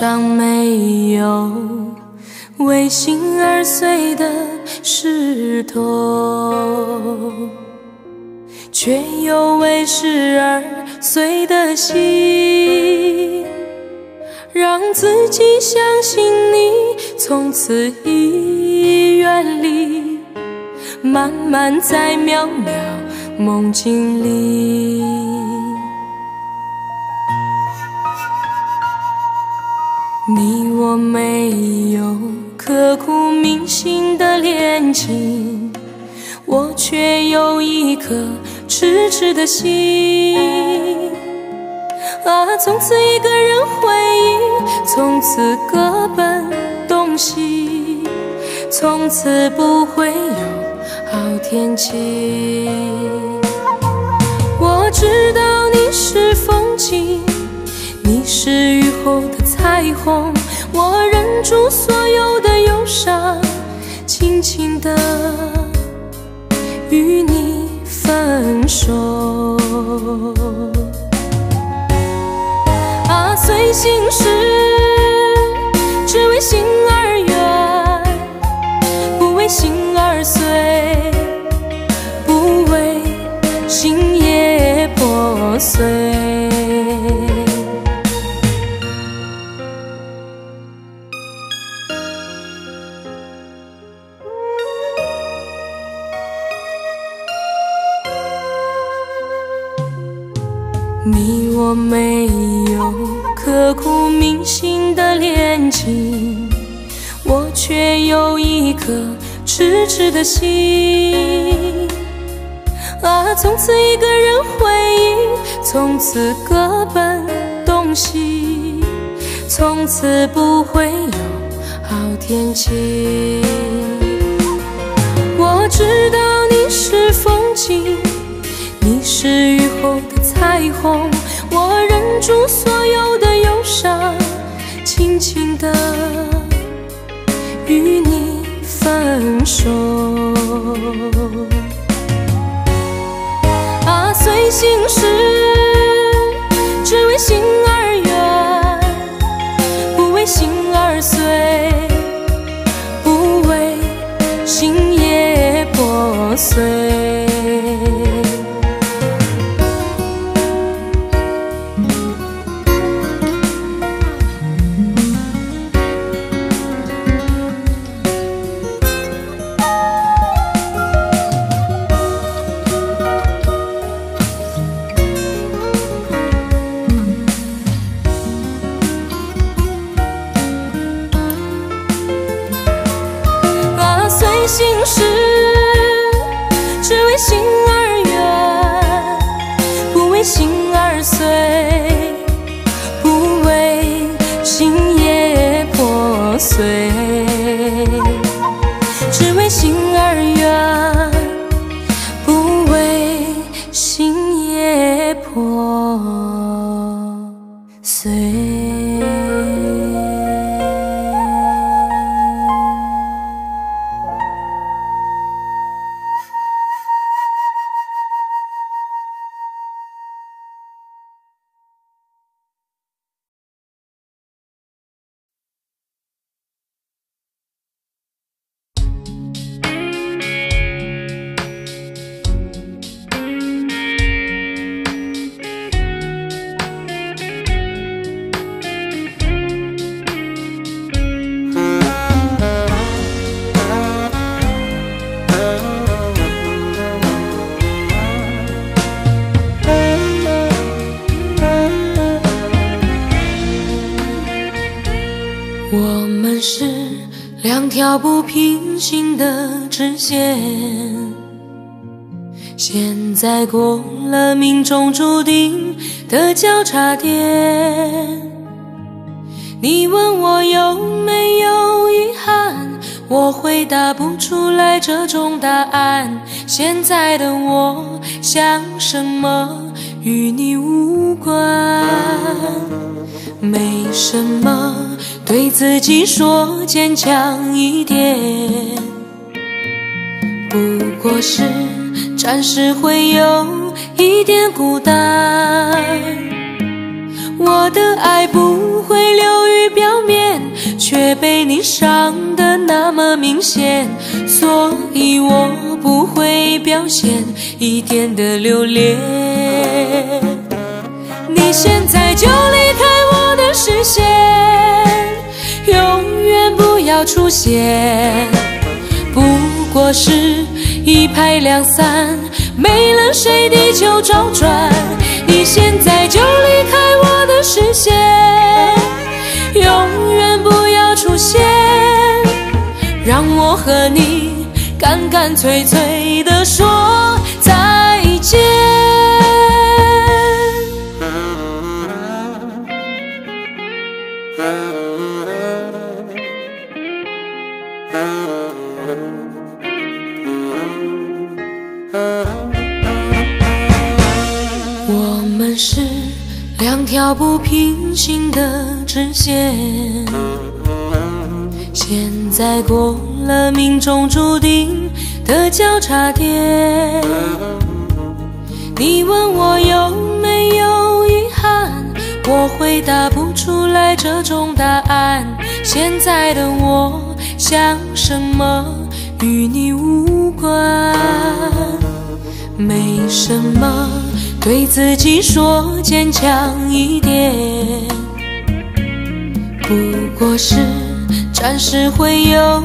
上没有为心而碎的石头，却有为事而碎的心。让自己相信你，从此已远离，慢慢在渺渺梦境里。你我没有刻骨铭心的恋情，我却有一颗痴痴的心。啊，从此一个人回忆，从此各奔东西，从此不会有好天气。我知道你是风景，你是雨后的彩虹，我忍住所有的忧伤，轻轻地与你分手。啊随心事，只为心而远，不为心而碎，不为心也破碎。一颗痴痴的心。啊，从此一个人回忆，从此各奔东西，从此不会有好天气。我知道你是风景，你是雨后的彩虹。我忍住所有的忧伤，轻轻地与你分手。啊，随心事，不平行的直线，现在过了命中注定的交叉点。你问我有没有遗憾，我回答不出来这种答案。现在的我想什么与你无关，没什么。对自己说坚强一点，不过是暂时会有一点孤单。我的爱不会流于表面，却被你伤的那么明显，所以我不会表现一点的留恋。你现在就要出现。不过是一拍两散，没了谁地球周转。你现在就离开我的视线，永远不要出现，让我和你干干脆脆的说两条不平行的直线，现在过了命中注定的交叉点。你问我有没有遗憾，我回答不出来这种答案。现在的我想什么与你无关，没什么。对自己说坚强一点，不过是暂时会有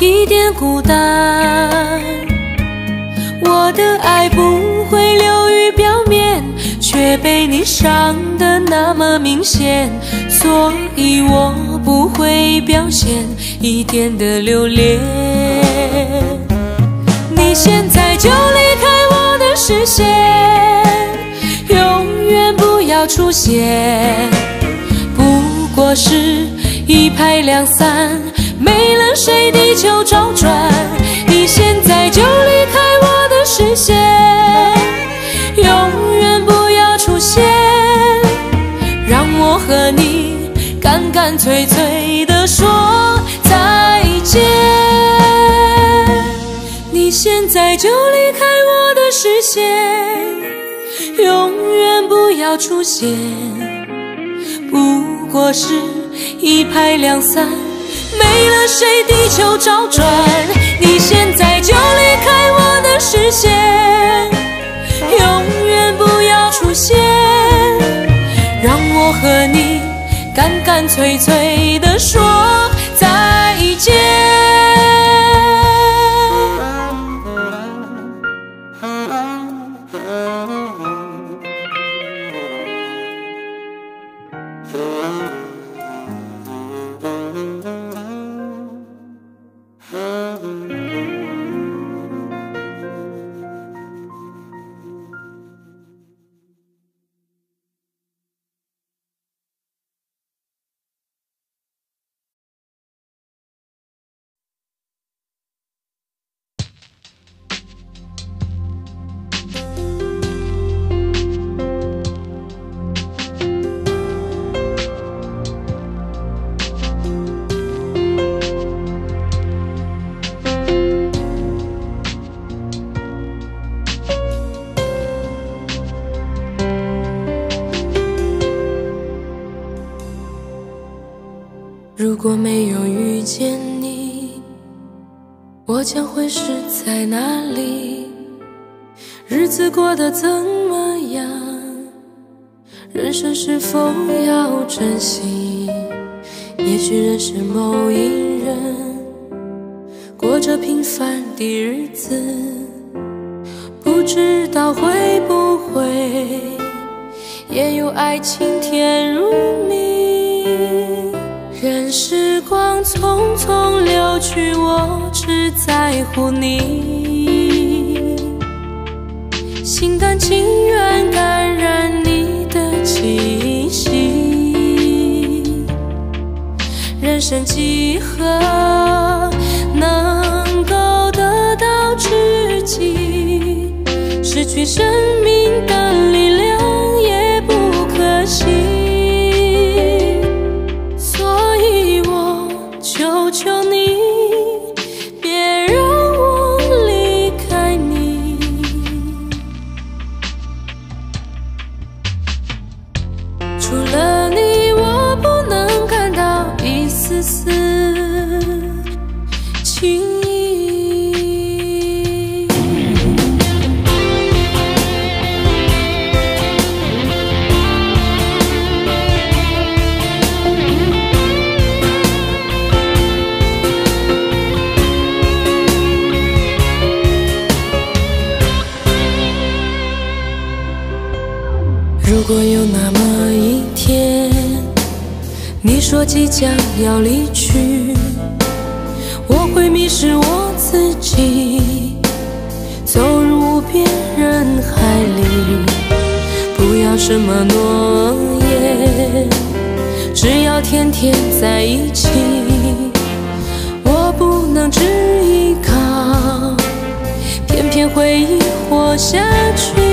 一点孤单。我的爱不会流于表面，却被你伤的那么明显，所以我不会表现一点的留恋。你现在就离开我的视线。出现，不过是一拍两散，没了谁地球周转。你现在就离开我的视线，永远不要出现，让我和你干干脆脆的说再见。你现在就离开我的视线。出现，不过是一拍两散，没了谁地球照转。你现在就离开我的视线，永远不要出现，让我和你干干脆脆的说如果没有遇见你，我将会是在哪里？日子过得怎么样？人生是否要珍惜？也许认识某一人，过着平凡的日子，不知道会不会也有爱情甜如蜜。时光匆匆流去，我只在乎你，心甘情愿感染你的气息。人生几何能够得到知己？失去生命的力量也不可惜。如果有那么一天，你说即将要离去，我会迷失我自己，走入无边人海里。不要什么诺言，只要天天在一起。我不能只依靠，偏偏回忆活下去。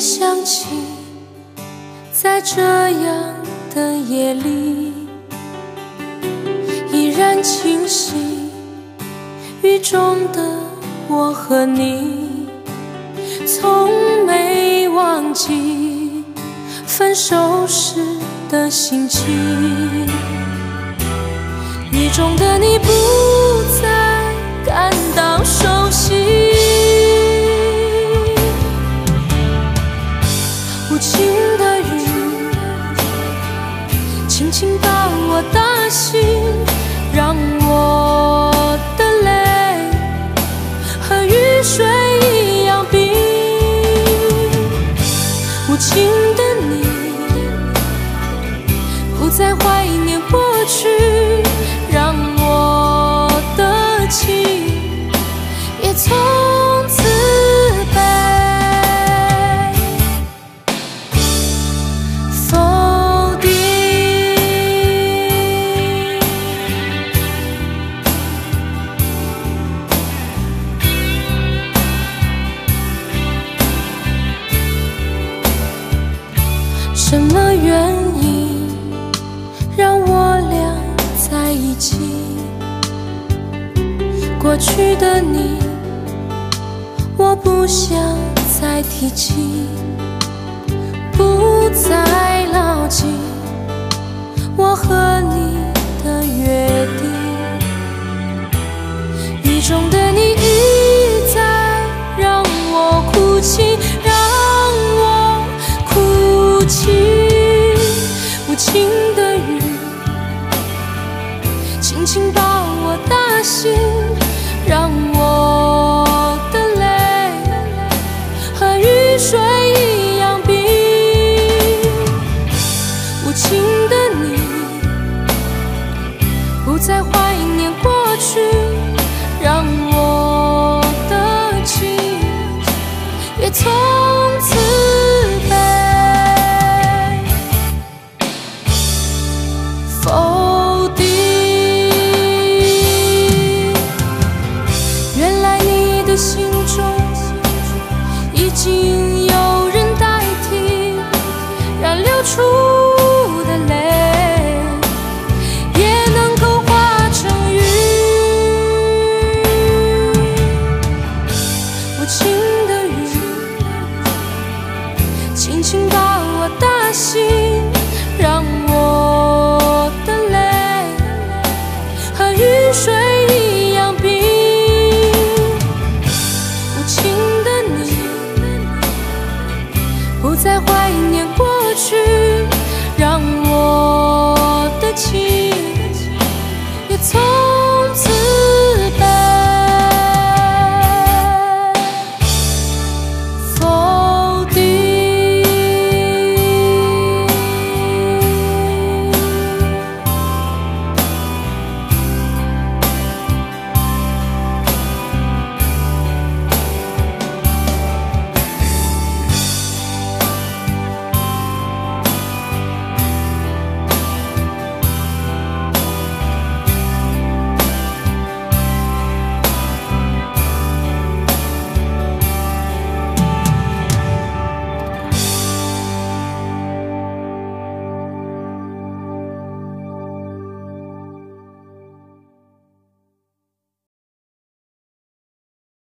想起，在这样的夜里，依然清晰雨中的我和你，从没忘记分手时的心情。雨中的你不再感轻把我打醒，让我过去的你，我不想再提起，不再牢记我和你的约定。雨中的你